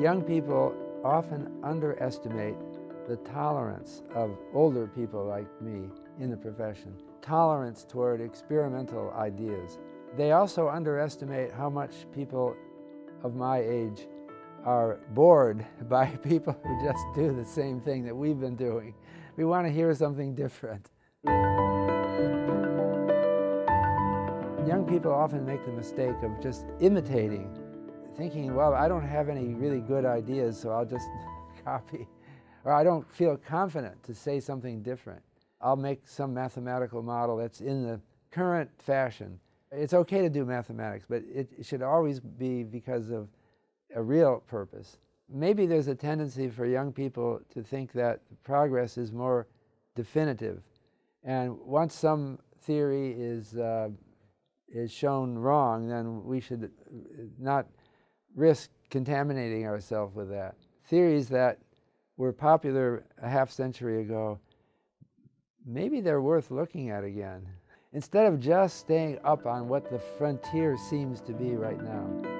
Young people often underestimate the tolerance of older people like me in the profession, tolerance toward experimental ideas. They also underestimate how much people of my age are bored by people who just do the same thing that we've been doing. We want to hear something different. Young people often make the mistake of just imitating, thinking, well, I don't have any really good ideas, so I'll just copy. Or I don't feel confident to say something different. I'll make some mathematical model that's in the current fashion. It's okay to do mathematics, but it should always be because of a real purpose. Maybe there's a tendency for young people to think that progress is more definitive. And once some theory is, uh, is shown wrong, then we should not risk contaminating ourselves with that. Theories that were popular a half century ago, maybe they're worth looking at again, instead of just staying up on what the frontier seems to be right now.